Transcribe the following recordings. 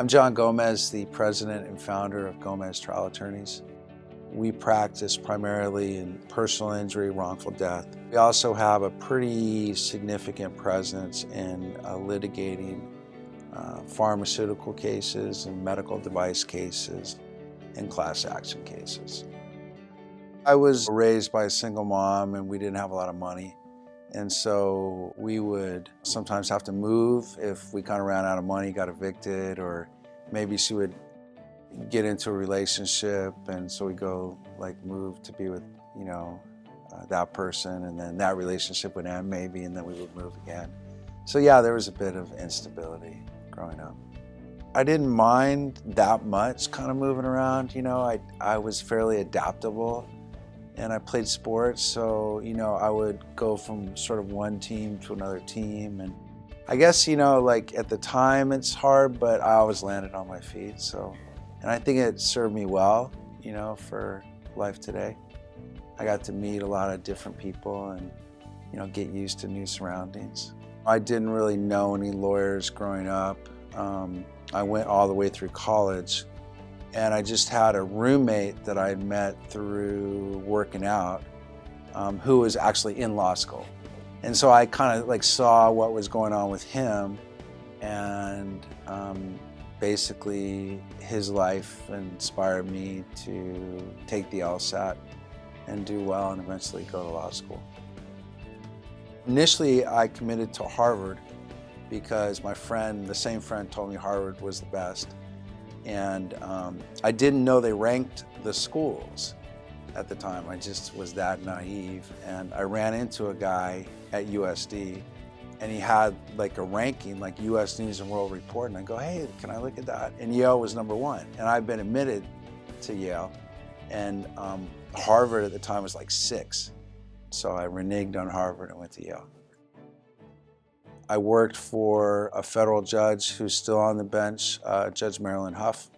I'm John Gomez, the president and founder of Gomez Trial Attorneys. We practice primarily in personal injury, wrongful death. We also have a pretty significant presence in uh, litigating uh, pharmaceutical cases and medical device cases and class action cases. I was raised by a single mom and we didn't have a lot of money. And so we would sometimes have to move if we kind of ran out of money, got evicted, or maybe she would get into a relationship. And so we go like move to be with, you know, uh, that person. And then that relationship would end maybe, and then we would move again. So yeah, there was a bit of instability growing up. I didn't mind that much kind of moving around. You know, I, I was fairly adaptable and I played sports, so you know I would go from sort of one team to another team, and I guess you know like at the time it's hard, but I always landed on my feet. So, and I think it served me well, you know, for life today. I got to meet a lot of different people and you know get used to new surroundings. I didn't really know any lawyers growing up. Um, I went all the way through college and I just had a roommate that I met through working out um, who was actually in law school. And so I kind of like saw what was going on with him and um, basically his life inspired me to take the LSAT and do well and eventually go to law school. Initially, I committed to Harvard because my friend, the same friend, told me Harvard was the best. And um, I didn't know they ranked the schools at the time. I just was that naive. And I ran into a guy at USD and he had like a ranking like US News and World Report. And I go, hey, can I look at that? And Yale was number one. And I've been admitted to Yale. And um, Harvard at the time was like six. So I reneged on Harvard and went to Yale. I worked for a federal judge who's still on the bench, uh, Judge Marilyn Huff.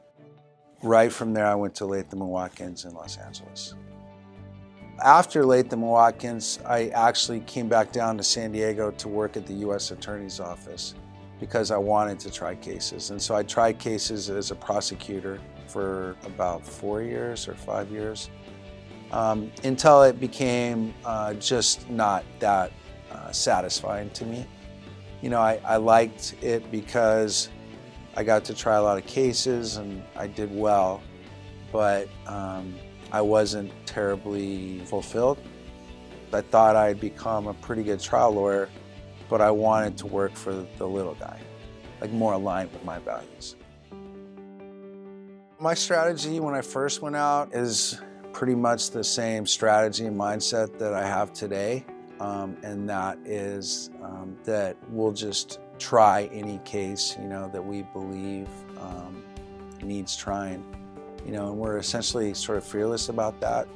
Right from there, I went to Latham and Watkins in Los Angeles. After Latham and Watkins, I actually came back down to San Diego to work at the U.S. Attorney's Office because I wanted to try cases. And so I tried cases as a prosecutor for about four years or five years um, until it became uh, just not that uh, satisfying to me. You know, I, I liked it because I got to try a lot of cases and I did well, but um, I wasn't terribly fulfilled. I thought I'd become a pretty good trial lawyer, but I wanted to work for the little guy, like more aligned with my values. My strategy when I first went out is pretty much the same strategy and mindset that I have today um, and that is um, that we'll just try any case, you know, that we believe um, needs trying, you know, and we're essentially sort of fearless about that.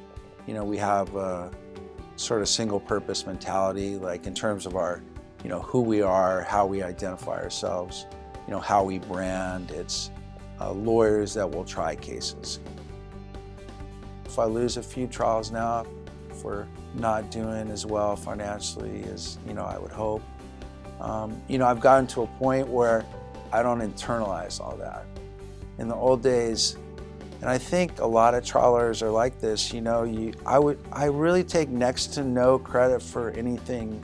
You know, we have a sort of single purpose mentality, like in terms of our, you know, who we are, how we identify ourselves, you know, how we brand. It's uh, lawyers that will try cases. If I lose a few trials now, if we're not doing as well financially as you know I would hope. Um, you know, I've gotten to a point where I don't internalize all that. In the old days, and I think a lot of trawlers are like this. You know, you I would I really take next to no credit for anything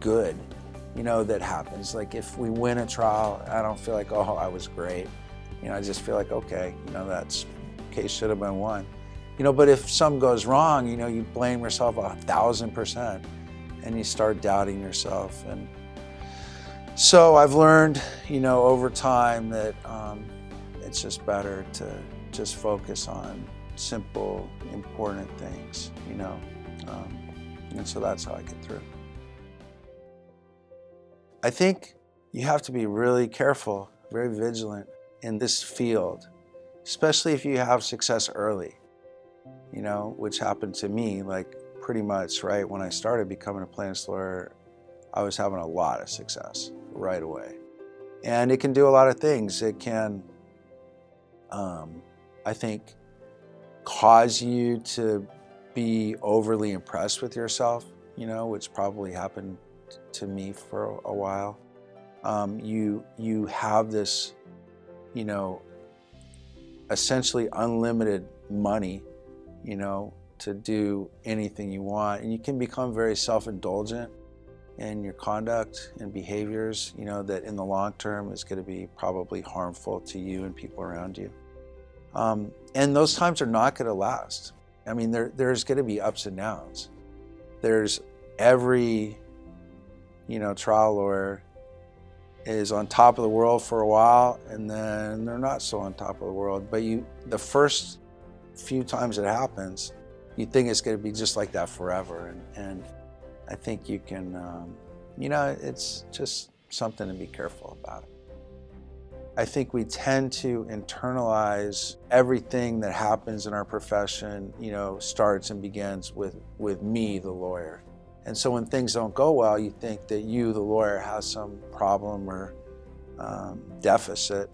good, you know, that happens. Like if we win a trial, I don't feel like oh I was great. You know, I just feel like okay, you know, that's case should have been won. You know, but if something goes wrong, you know, you blame yourself a thousand percent and you start doubting yourself. And so I've learned, you know, over time that um, it's just better to just focus on simple, important things, you know. Um, and so that's how I get through. I think you have to be really careful, very vigilant in this field, especially if you have success early you know, which happened to me like pretty much right when I started becoming a plaintiff's lawyer, I was having a lot of success right away. And it can do a lot of things. It can, um, I think, cause you to be overly impressed with yourself, you know, which probably happened to me for a while. Um, you you have this you know, essentially unlimited money, you know, to do anything you want. And you can become very self in your conduct and behaviors, you know, that in the long term is going to be probably harmful to you and people around you. Um, and those times are not going to last. I mean, there, there's going to be ups and downs. There's every, you know, trial lawyer is on top of the world for a while and then they're not so on top of the world. But you, the first few times it happens, you think it's going to be just like that forever. And, and I think you can, um, you know, it's just something to be careful about. I think we tend to internalize everything that happens in our profession, you know, starts and begins with, with me, the lawyer. And so when things don't go well, you think that you, the lawyer, has some problem or um, deficit.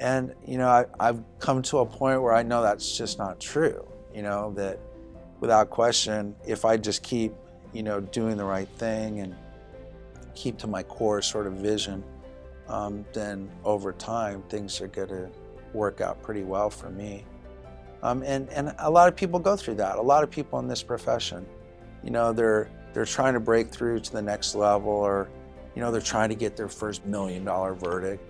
And, you know, I, I've come to a point where I know that's just not true, you know, that without question, if I just keep, you know, doing the right thing and keep to my core sort of vision, um, then over time things are going to work out pretty well for me. Um, and, and a lot of people go through that. A lot of people in this profession, you know, they're, they're trying to break through to the next level or, you know, they're trying to get their first million dollar verdict.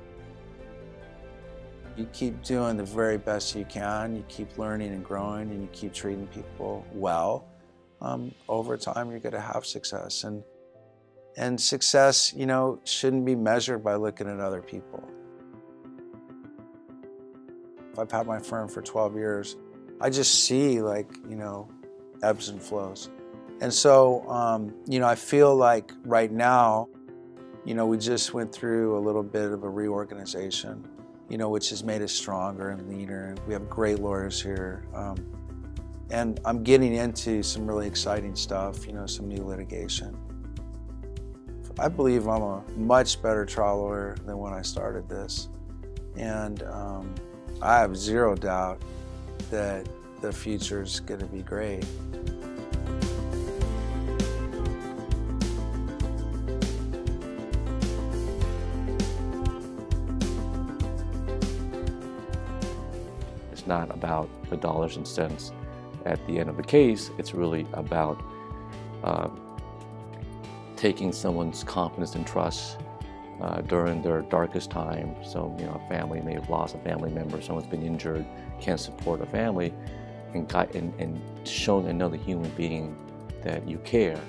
You keep doing the very best you can, you keep learning and growing, and you keep treating people well. Um, over time, you're going to have success. And and success, you know, shouldn't be measured by looking at other people. If I've had my firm for 12 years. I just see like, you know, ebbs and flows. And so, um, you know, I feel like right now, you know, we just went through a little bit of a reorganization, you know, which has made us stronger and leaner. We have great lawyers here. Um, and I'm getting into some really exciting stuff, you know, some new litigation. I believe I'm a much better trial lawyer than when I started this. And um, I have zero doubt that the future is going to be great. It's not about the dollars and cents at the end of the case, it's really about uh, taking someone's confidence and trust uh, during their darkest time. So, you know, a family may have lost a family member, someone's been injured, can't support a family, and, got, and, and showing another human being that you care